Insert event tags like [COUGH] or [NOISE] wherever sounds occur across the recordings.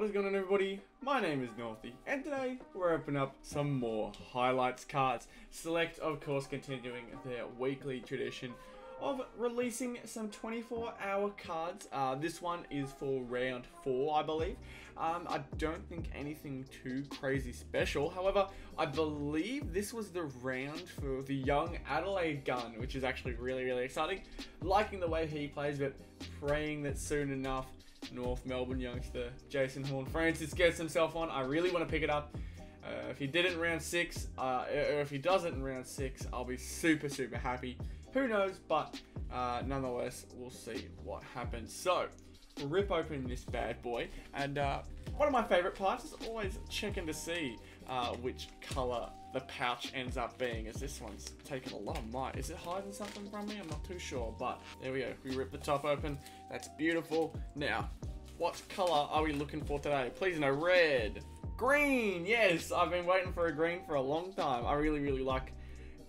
What is going on everybody? My name is Northy and today we're opening up some more highlights cards. Select of course continuing their weekly tradition of releasing some 24 hour cards. Uh, this one is for round 4 I believe. Um, I don't think anything too crazy special. However, I believe this was the round for the young Adelaide gun, which is actually really, really exciting. Liking the way he plays, but praying that soon enough North Melbourne youngster Jason Horne-Francis gets himself on. I really want to pick it up. Uh, if he did it in round six, uh, or if he does it in round six, I'll be super, super happy. Who knows, but uh, nonetheless, we'll see what happens. So, rip open this bad boy, and uh, one of my favorite parts is always checking to see uh, which color the pouch ends up being, as this one's taken a lot of might. Is it hiding something from me? I'm not too sure, but there we go. We rip the top open. That's beautiful. Now, what color are we looking for today? Please no red. Green, yes, I've been waiting for a green for a long time. I really, really like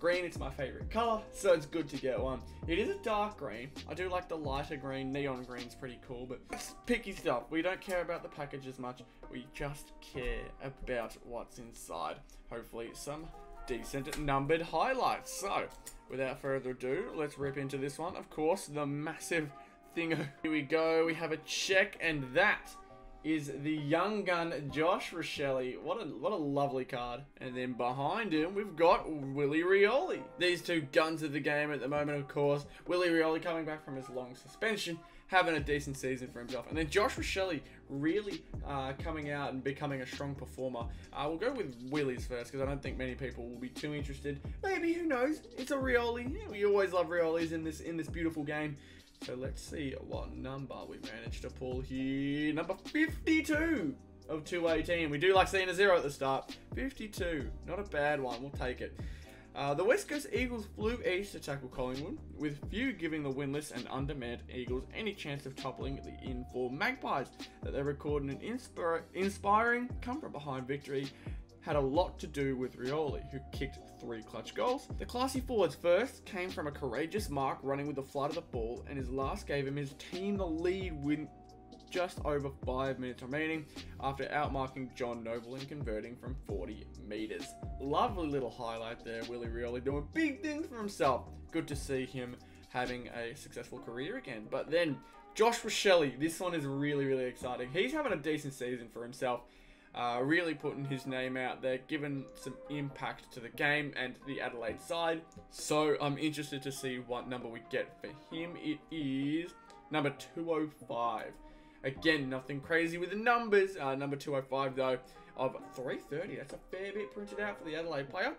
green. It's my favorite color, so it's good to get one. It is a dark green. I do like the lighter green. Neon green's pretty cool, but it's picky stuff. We don't care about the package as much. We just care about what's inside. Hopefully some decent numbered highlights. So, without further ado, let's rip into this one. Of course, the massive thing. [LAUGHS] Here we go. We have a check, and that is the young gun Josh Rachele. What a what a lovely card. And then behind him we've got Willie Rioli. These two guns of the game at the moment, of course. Willie Rioli coming back from his long suspension, having a decent season for himself. And then Josh Rachele really uh, coming out and becoming a strong performer. Uh, we'll go with Willie's first because I don't think many people will be too interested. Maybe who knows? It's a Rioli. We always love Riolis in this in this beautiful game. So let's see what number we managed to pull here. Number 52 of 218. We do like seeing a zero at the start. 52. Not a bad one. We'll take it. Uh, the West Coast Eagles flew east to tackle Collingwood, with few giving the winless and undermanned Eagles any chance of toppling the in-form Magpies that they recorded an inspir inspiring come-from-behind victory had a lot to do with Rioli, who kicked three clutch goals. The classy forward's first came from a courageous mark running with the flight of the ball, and his last gave him his team the lead with just over five minutes remaining after outmarking John Noble and converting from 40 meters. Lovely little highlight there, Willie Rioli doing big things for himself. Good to see him having a successful career again. But then Josh Rachele, this one is really, really exciting. He's having a decent season for himself. Uh, really putting his name out there, giving some impact to the game and the Adelaide side. So I'm interested to see what number we get for him. It is number 205. Again, nothing crazy with the numbers. Uh, number 205 though of 330. That's a fair bit printed out for the Adelaide player.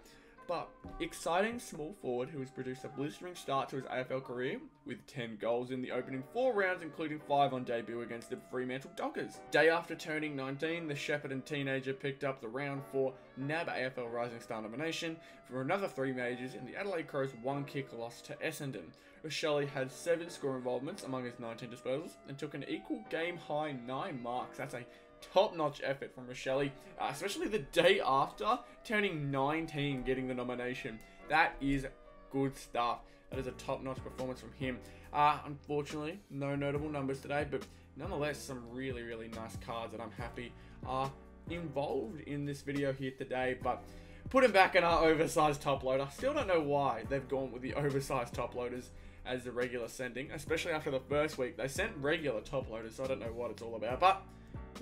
But exciting small forward who has produced a blistering start to his AFL career with 10 goals in the opening four rounds, including five on debut against the Fremantle Dockers. Day after turning 19, the Shepparton teenager picked up the round four NAB AFL Rising Star nomination for another three majors in the Adelaide Crows one kick loss to Essendon. Rachele had seven score involvements among his 19 disposals and took an equal game high nine marks. That's a top-notch effort from Rachele, uh, especially the day after turning 19, getting the nomination. That is good stuff. That is a top-notch performance from him. Uh, unfortunately, no notable numbers today, but nonetheless, some really, really nice cards that I'm happy are involved in this video here today. But putting back in our oversized top loader, I still don't know why they've gone with the oversized top loaders as the regular sending, especially after the first week. They sent regular top loaders, so I don't know what it's all about. But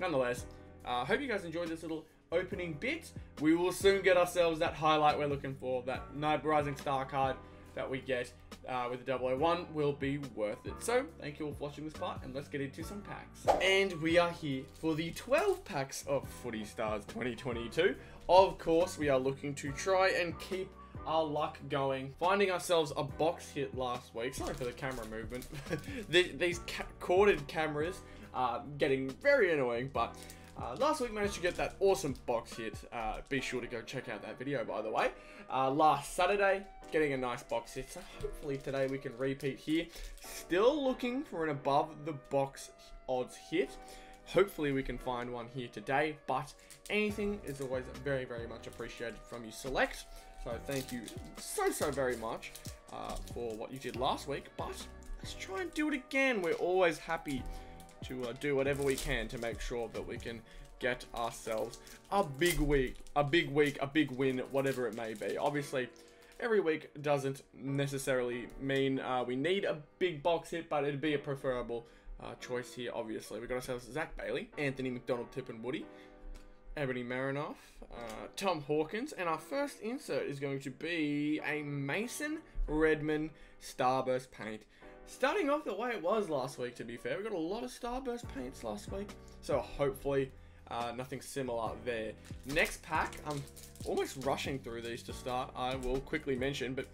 nonetheless, I uh, hope you guys enjoyed this little opening bit. We will soon get ourselves that highlight we're looking for, that NAB Rising Star card that we get uh, with the 001 will be worth it. So, thank you all for watching this part, and let's get into some packs. And we are here for the 12 packs of Footy Stars 2022. Of course, we are looking to try and keep our luck going. Finding ourselves a box hit last week. Sorry for the camera movement. [LAUGHS] These ca corded cameras are getting very annoying, but uh, last week managed to get that awesome box hit. Uh, be sure to go check out that video, by the way. Uh, last Saturday, getting a nice box hit. So hopefully today we can repeat here. Still looking for an above the box odds hit. Hopefully we can find one here today, but anything is always very, very much appreciated from you select. So thank you so, so very much uh, for what you did last week, but let's try and do it again. We're always happy to uh, do whatever we can to make sure that we can get ourselves a big week, a big week, a big win, whatever it may be. Obviously, every week doesn't necessarily mean uh, we need a big box hit, but it'd be a preferable uh, choice here, obviously. We've got ourselves Zac Bailey, Anthony McDonald-Tipungwuti, Ebony Marinoff, uh, Tom Hawkins, and our first insert is going to be a Mason Redman Starburst paint. Starting off the way it was last week, to be fair, we got a lot of Starburst paints last week, so hopefully uh, nothing similar there. Next pack, I'm almost rushing through these to start. I will quickly mention, but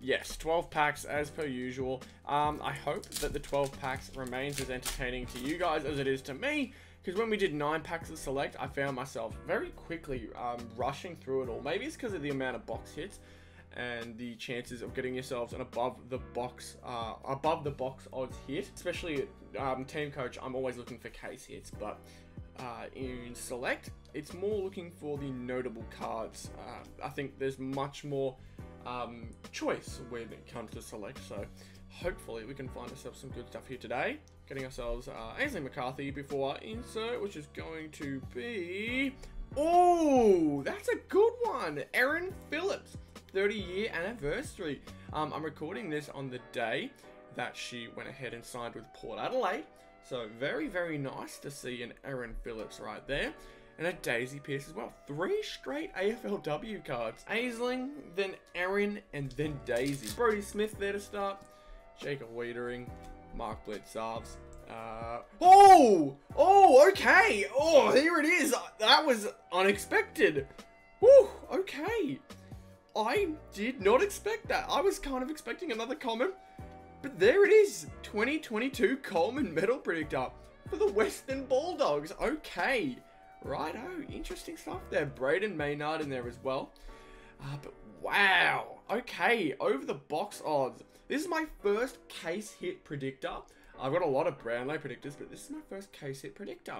yes, 12 packs as per usual. Um, I hope that the 12 packs remains as entertaining to you guys as it is to me. Because when we did 9 packs of Select, I found myself very quickly um, rushing through it all. Maybe it's because of the amount of box hits and the chances of getting yourselves an above the box uh, above the box odds hit. Especially um, Teamcoach, I'm always looking for case hits, but uh, in select, it's more looking for the notable cards. Uh, I think there's much more um, choice when it comes to select, so hopefully we can find ourselves some good stuff here today. Getting ourselves uh, Aisling McCarthy before our insert, which is going to be... Oh, that's a good one! Erin Phillips, 30 year anniversary. Um, I'm recording this on the day that she went ahead and signed with Port Adelaide. So very, very nice to see an Erin Phillips right there. And a Daisy Pearce as well. Three straight AFLW cards. Aisling, then Erin, and then Daisy. Brodie Smith there to start. Jacob Weitering, Mark Blicavs. Uh, oh! Oh, okay! Oh, here it is! That was unexpected! Woo, okay. I did not expect that. I was kind of expecting another common. But there it is, 2022 Coleman Medal Predictor for the Western Bulldogs. Okay, righto, interesting stuff there. Brayden Maynard in there as well. Uh, but wow, okay, over the box odds. This is my first case hit predictor. I've got a lot of Brownlow predictors, but this is my first case hit predictor.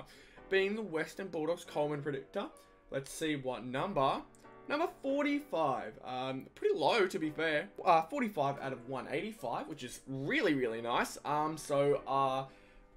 Being the Western Bulldogs Coleman predictor. Let's see what number Number 45, um, pretty low to be fair. Uh, 45 out of 185, which is really, really nice. Um, so, uh,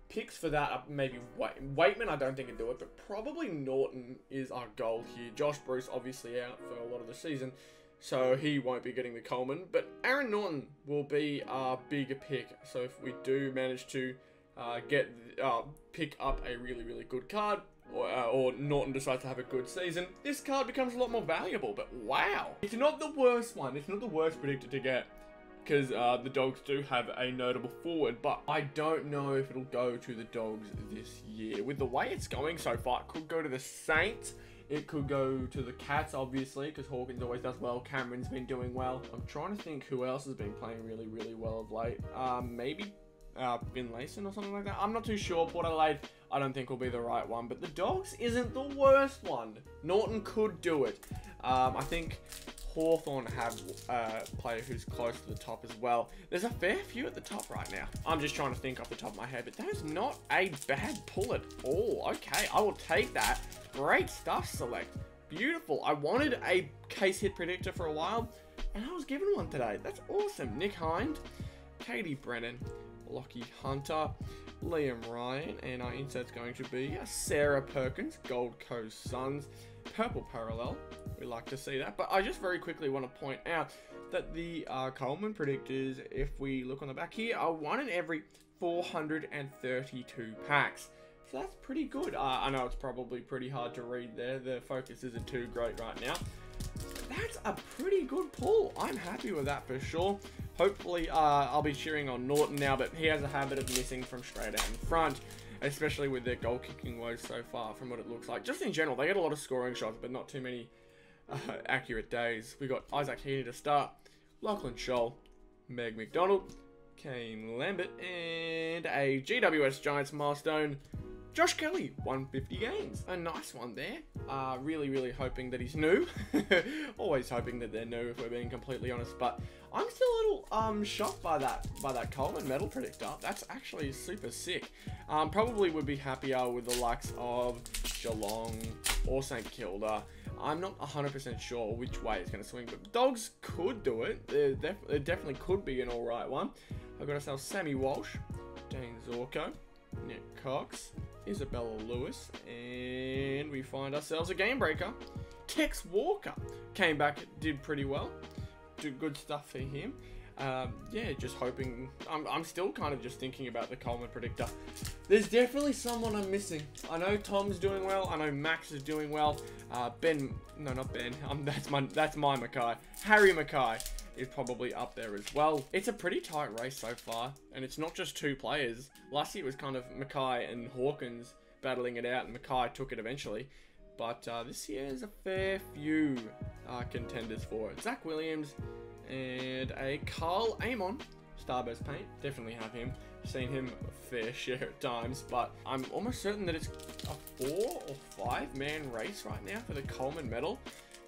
picks for that are maybe Weightman, I don't think can do it, but probably Naughton is our goal here. Josh Bruce obviously out for a lot of the season, so he won't be getting the Coleman. But Aaron Naughton will be our bigger pick. So if we do manage to uh, get uh, pick up a really, really good card, or, uh, or Naughton decides to have a good season, this card becomes a lot more valuable. But wow, it's not the worst one. It's not the worst predictor to get because uh, the Dogs do have a notable forward, but I don't know if it'll go to the Dogs this year. With the way it's going so far, it could go to the Saints. It could go to the Cats, obviously, because Hawkins always does well. Cameron's been doing well. I'm trying to think who else has been playing really, really well of late. Um, maybe uh, Finlayson or something like that. I'm not too sure. Port Adelaide, I don't think will be the right one. But the Dogs isn't the worst one. Naughton could do it. Um, I think Hawthorn have a uh, player who's close to the top as well. There's a fair few at the top right now. I'm just trying to think off the top of my head, but that is not a bad pull at all. Okay, I will take that. Great stuff, Select. Beautiful. I wanted a case hit predictor for a while, and I was given one today. That's awesome. Nick Hind, Katie Brennan, Lockie Hunter, Liam Ryan, and our insert's going to be Sarah Perkins, Gold Coast Suns, Purple Parallel. We like to see that, but I just very quickly want to point out that the uh, Coleman predictors, if we look on the back here, are one in every 432 packs. So that's pretty good. Uh, I know it's probably pretty hard to read there. The focus isn't too great right now. That's a pretty good pull. I'm happy with that for sure. Hopefully, uh, I'll be cheering on Naughton now, but he has a habit of missing from straight out in front, especially with their goal kicking woes so far from what it looks like. Just in general, they get a lot of scoring shots, but not too many uh, [LAUGHS] accurate days. We've got Isaac Heaney to start, Lachlan Sholl, Meg McDonald, Kane Lambert, and a GWS Giants milestone, Josh Kelly, 150 games. A nice one there. Uh, really, really hoping that he's new. [LAUGHS] Always hoping that they're new, if we're being completely honest. But I'm still a little um, shocked by that by that Coleman medal predictor. That's actually super sick. Um, probably would be happier with the likes of Geelong or St Kilda. I'm not 100% sure which way it's going to swing, but Dogs could do it. Def it definitely could be an alright one. I've got ourselves Sammy Walsh, Dayne Zorko, Nik Cox, Isabella Lewis, and we find ourselves a game breaker. Tex Walker came back, did pretty well. Did good stuff for him. Um, yeah, just hoping. I'm, I'm still kind of just thinking about the Coleman predictor. There's definitely someone I'm missing. I know Tom's doing well. I know Max is doing well. Uh, ben, no, not Ben. Um, that's my that's my McKay. Harry McKay is probably up there as well. It's a pretty tight race so far, and it's not just two players. Last year it was kind of McKay and Hawkins battling it out, and McKay took it eventually. But uh, this year is a fair few uh, contenders for it. Zac Williams and a Karl Amon Starburst paint. Definitely have him. Seen him a fair [LAUGHS] share of times, but I'm almost certain that it's a four or five man race right now for the Coleman medal.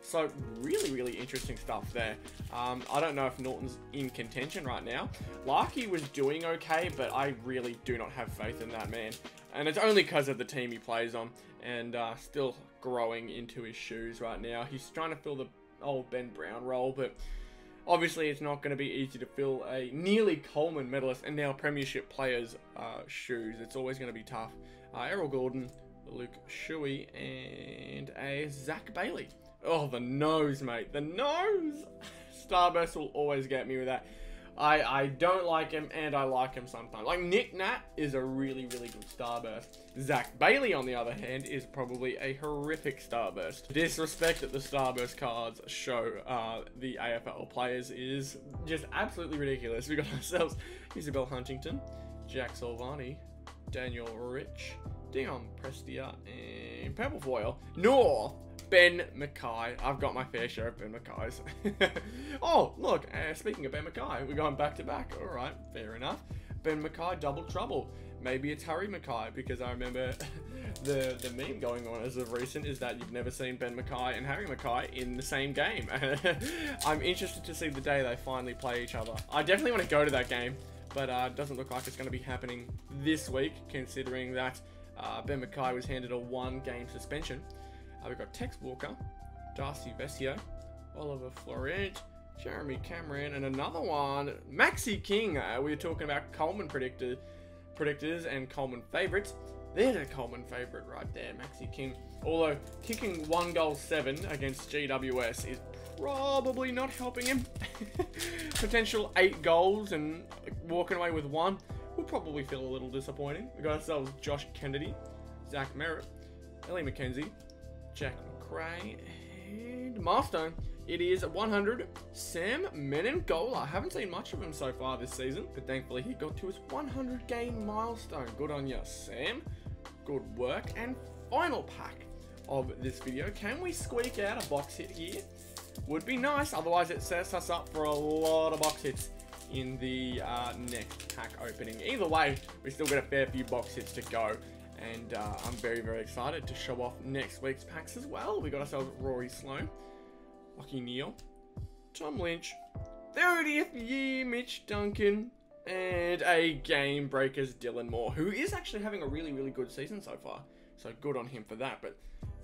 So really, really interesting stuff there. Um, I don't know if Naughton's in contention right now. Larkey was doing okay, but I really do not have faith in that man. And it's only because of the team he plays on and uh, still growing into his shoes right now. He's trying to fill the old Ben Brown role, but obviously it's not going to be easy to fill a nearly Coleman medalist and now Premiership player's uh, shoes. It's always going to be tough. Uh, Errol Gordon, Luke Shuey, and a Zac Bailey. Oh, the nose, mate. The nose! Starburst will always get me with that. I, I don't like him, and I like him sometimes. Like, Nick Nat is a really, really good Starburst. Zac Bailey, on the other hand, is probably a horrific Starburst. Disrespect that the Starburst cards show uh, the AFL players is just absolutely ridiculous. We got [LAUGHS] ourselves Isabel Huntington, Jack Silvagni, Daniel Rich, Dion Prestia, and Purple Foil. Nor Ben McKay. I've got my fair share of Ben McKays. [LAUGHS] oh, look, uh, speaking of Ben McKay, we're going back to back. All right, fair enough. Ben McKay, double trouble. Maybe it's Harry McKay because I remember [LAUGHS] the the meme going on as of recent is that you've never seen Ben McKay and Harry McKay in the same game. [LAUGHS] I'm interested to see the day they finally play each other. I definitely want to go to that game, but uh, it doesn't look like it's going to be happening this week, considering that uh, Ben McKay was handed a one-game suspension. Uh, we've got Tex Walker, Darcy Vescio, Oliver Florent, Jeremy Cameron, and another one, Maxi King. Uh, we were talking about Coleman predictor, predictors and Coleman favourites. There's a Coleman favourite right there, Maxi King. Although kicking one goal seven against GWS is probably not helping him. [LAUGHS] Potential eight goals and walking away with one will probably feel a little disappointing. We got ourselves Josh Kennedy, Zach Merrett, Ellie McKenzie, Jack Macrae, and milestone. It is 100 Sam Menegola. I haven't seen much of him so far this season, but thankfully he got to his 100 game milestone. Good on you, Sam. Good work. And final pack of this video. Can we squeak out a box hit here? Would be nice, otherwise it sets us up for a lot of box hits in the uh, next pack opening. Either way, we still got a fair few box hits to go and uh, I'm very, very excited to show off next week's packs as well. We got ourselves Rory Sloane, Lucky Neale, Tom Lynch, 30th year Mitch Duncan, and a Game Breakers Dylan Moore, who is actually having a really, really good season so far. So good on him for that. But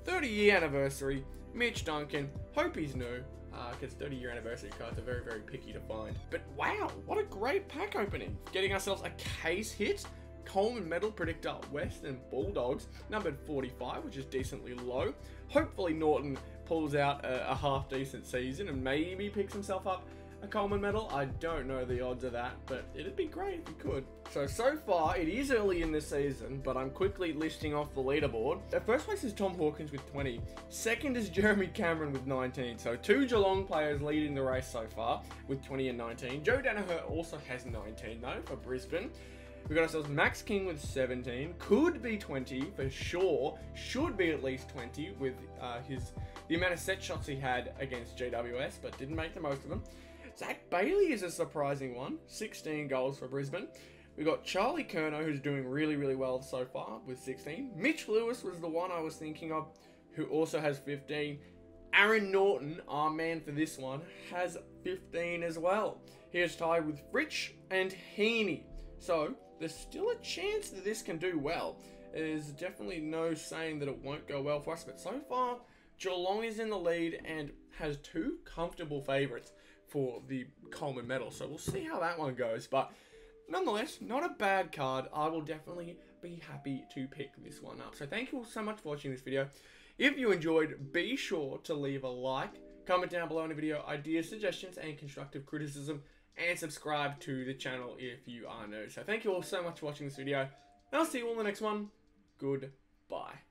30 year anniversary, Mitch Duncan, hope he's new. Because uh, 30 year anniversary cards are very, very picky to find. But wow, what a great pack opening. Getting ourselves a case hit Coleman medal predictor Western Bulldogs, numbered 45, which is decently low. Hopefully Naughton pulls out a, a half decent season and maybe picks himself up a Coleman medal. I don't know the odds of that, but it'd be great if he could. So, so far, it is early in the season, but I'm quickly listing off the leaderboard. The first place is Tom Hawkins with 20. Second is Jeremy Cameron with 19. So, two Geelong players leading the race so far with 20 and 19. Joe Daniher also has 19, though, for Brisbane. We got ourselves Max King with 17. Could be 20 for sure. Should be at least 20 with uh, his the amount of set shots he had against GWS, but didn't make the most of them. Zac Bailey is a surprising one. 16 goals for Brisbane. We got Charlie Curnow, who's doing really, really well so far with 16. Mitch Lewis was the one I was thinking of, who also has 15. Aaron Naughton, our man for this one, has 15 as well. He is tied with Rich and Heaney. So, there's still a chance that this can do well. There's definitely no saying that it won't go well for us, but so far, Geelong is in the lead and has two comfortable favourites for the Coleman medal. So we'll see how that one goes. But nonetheless, not a bad card. I will definitely be happy to pick this one up. So thank you all so much for watching this video. If you enjoyed, be sure to leave a like, comment down below on the video ideas, suggestions, and constructive criticism, and subscribe to the channel if you are new. So thank you all so much for watching this video, and I'll see you all in the next one. Goodbye.